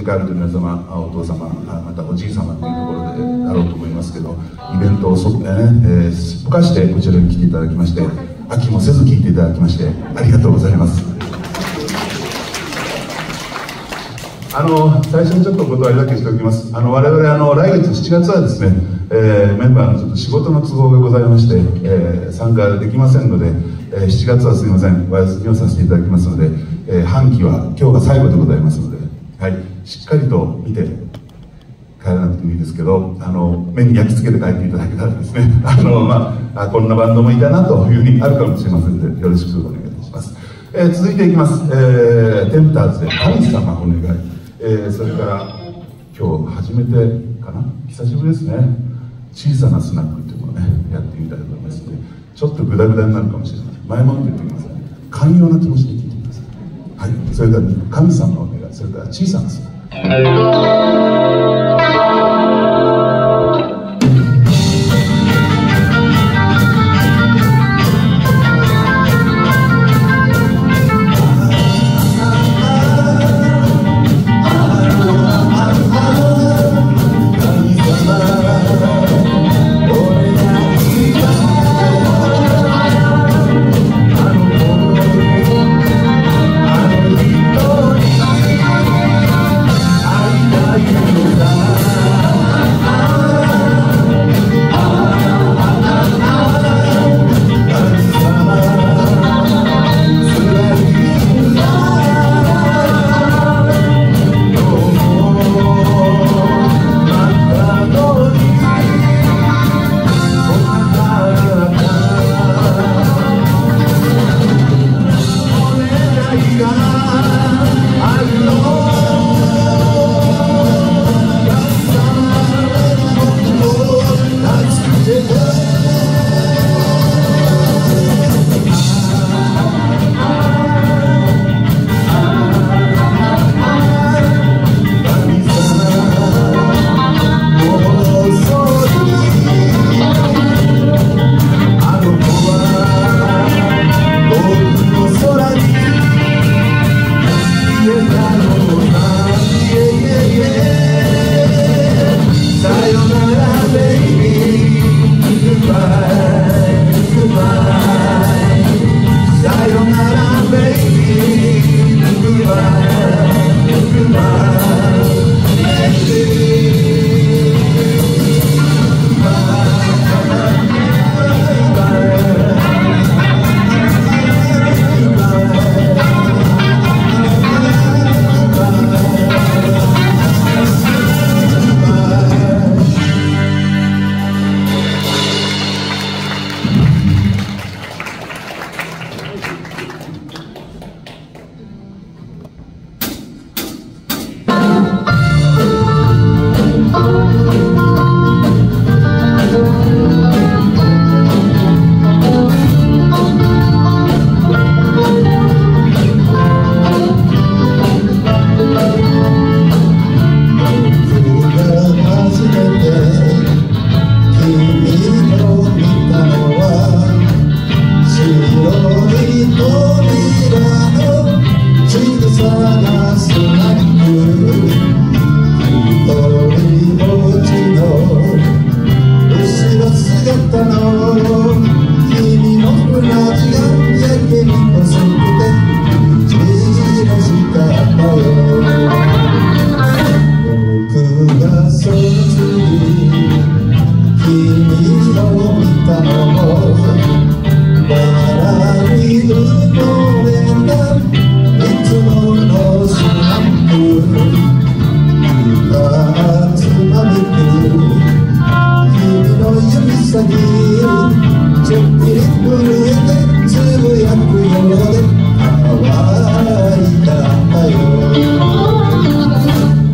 えー、お家に帰ると皆様お父様またおじい様というところであろうと思いますけどイベントをそ、えーえー、すっぽかしてこちらに来ていただきまして飽きもせず聞いていただきましてありがとうございます。あの最初にちょっとお断りだけしておきます。あの我々あの来月7月はですね、えー、メンバーのちょっと仕事の都合がございまして、えー、参加できませんので、えー、7月はすみませんお休みをさせていただきますので、えー、半期は今日が最後でございますので、はい、しっかりと見て帰らなくてもいいですけどあの目に焼き付けて帰っていただけたらですね。あの、まあ、こんなバンドもいたなというふうにあるかもしれませんのでよろしくお願いいたします、えー、続いていきます、えー、テンターズで「神様お願い」えー、それから今日初めてかな？久しぶりですね。小さなスナックっていうのをねやってみたいと思いますのでちょっとグダグダになるかもしれません。前もって言ってください。寛容な気持ちで聞いてください。はい。それでは神様お願い。それから小さなスナック。Adiós.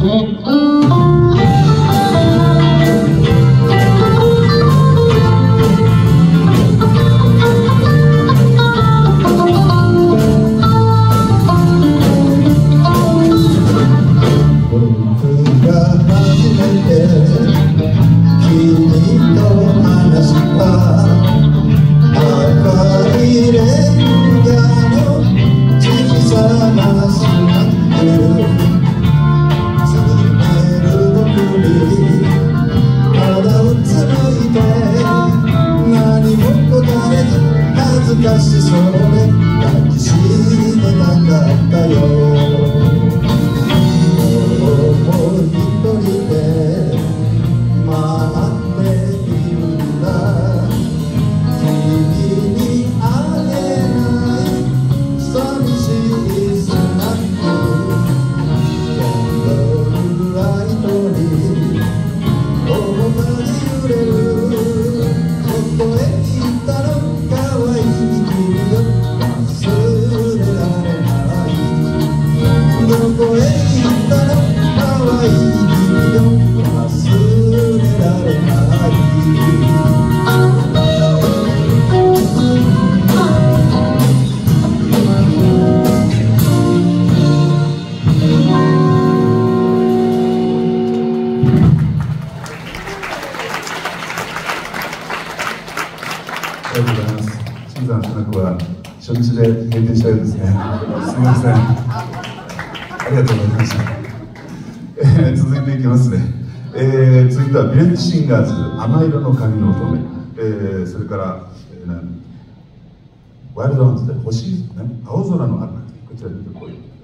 День 続いてはビレッジシンガーズ亜麻色の髪の乙女、えー、それから、えー、ワイルドワンズで星、ね、青空のあるこちら見てこういう。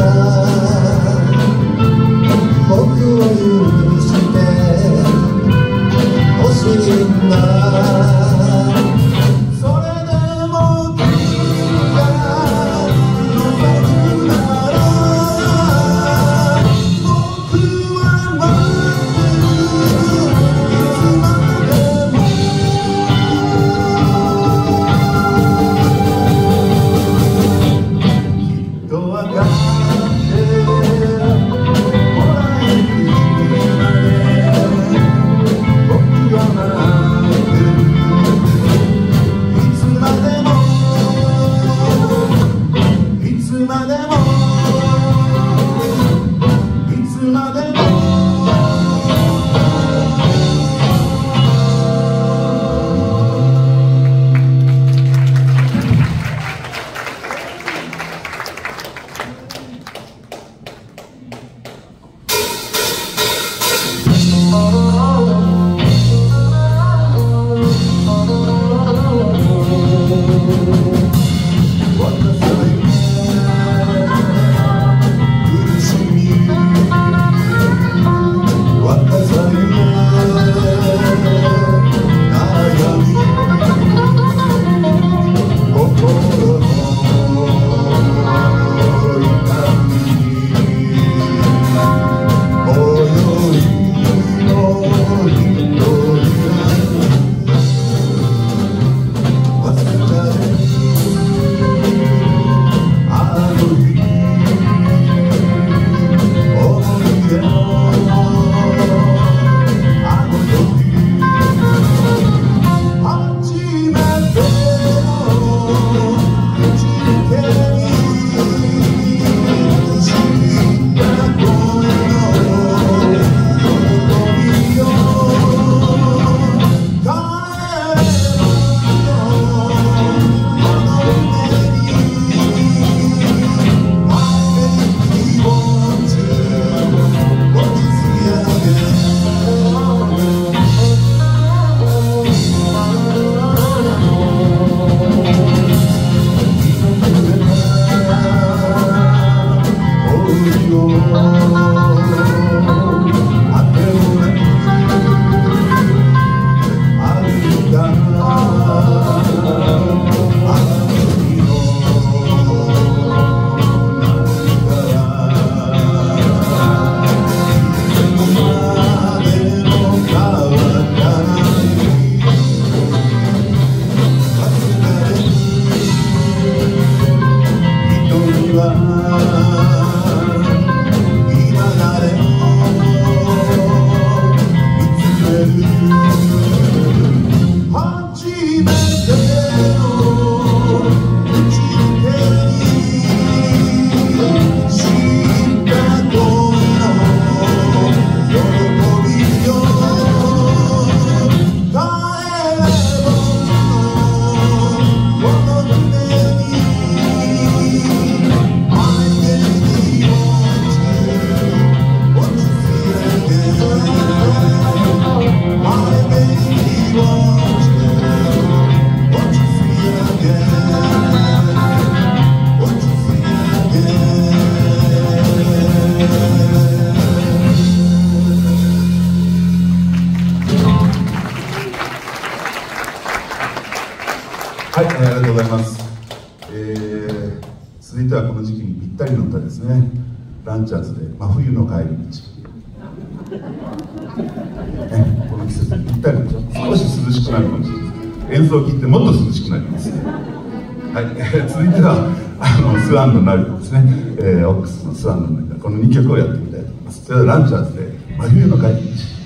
しとうございます、えー、続いてはこの時期にぴったりの歌ですね。ランチャーズで真冬の帰り道、ね、この季節にぴったりでしょ。少し涼しくなるかもしれない。演奏を聴いてもっと涼しくなります。ねはい、えー、続いてはあのスワンのナビですね、えー、オックスのスワンのナビこの2曲をやってみたいと思います。それではランチャーズで真冬の帰り道。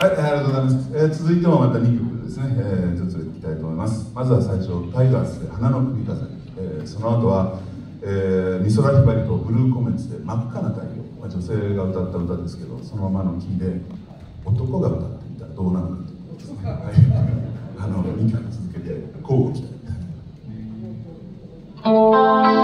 はい、ありがとうございます。えー続いてもまた2曲ですね、えーずついきたいと思います。まずは最初、タイガースで花の首飾り、えーその後は、えー、美空ひばりとブルーコメンツで真っ赤な太陽、まあ、女性が歌った歌ですけど、そのままのキーで男が歌ってみたらどうなるかということですね。はい、あの2曲続けて交互期待。娘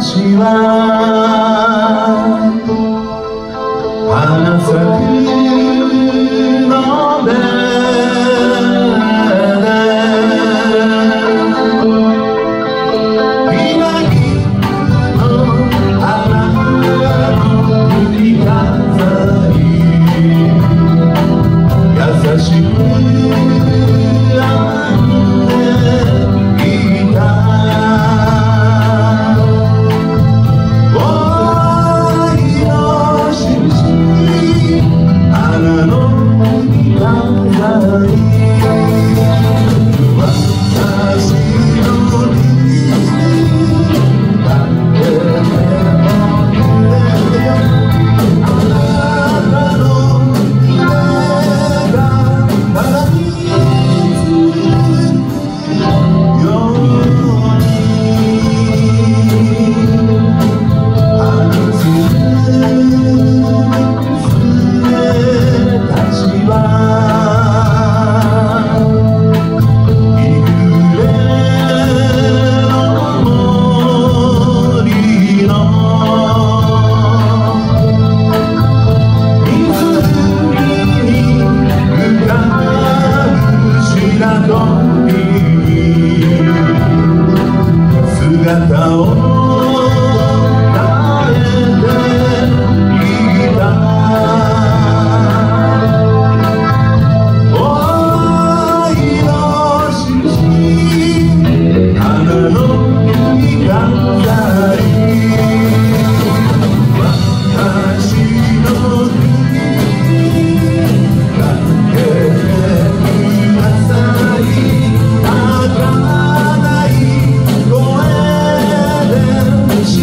たちは花咲く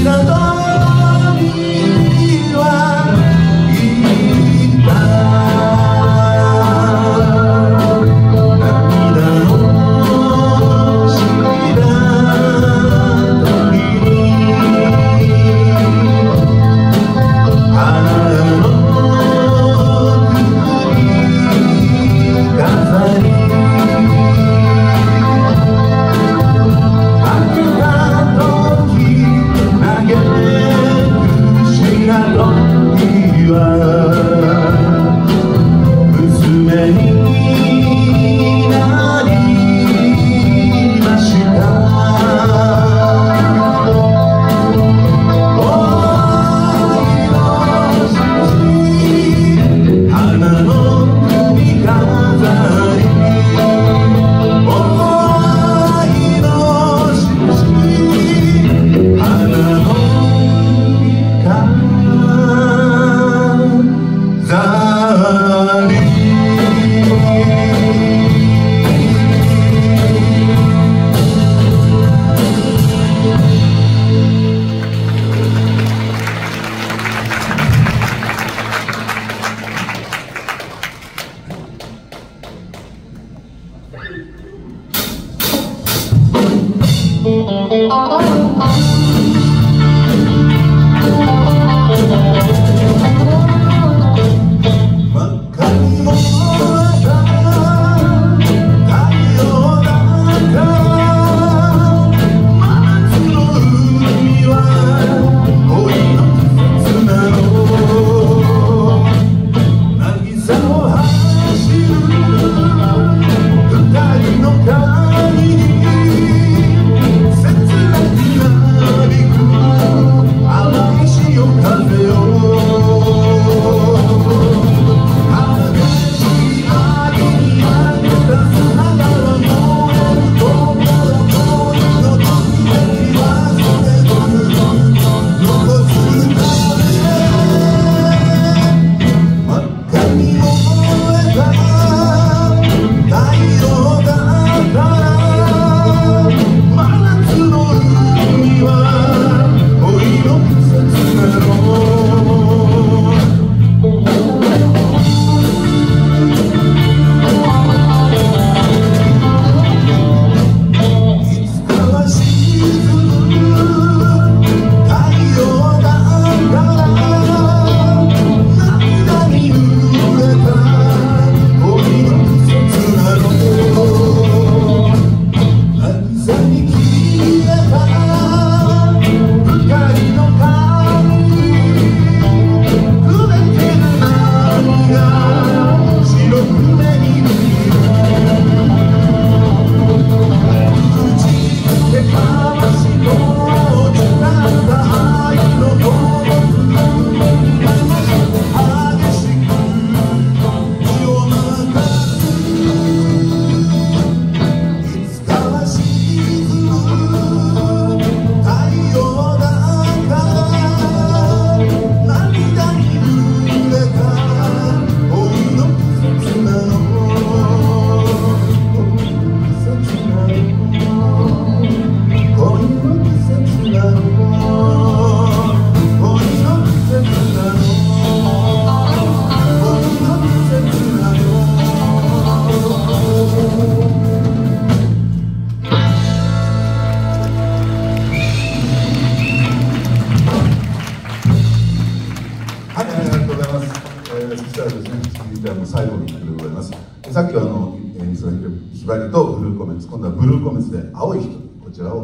で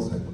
nossa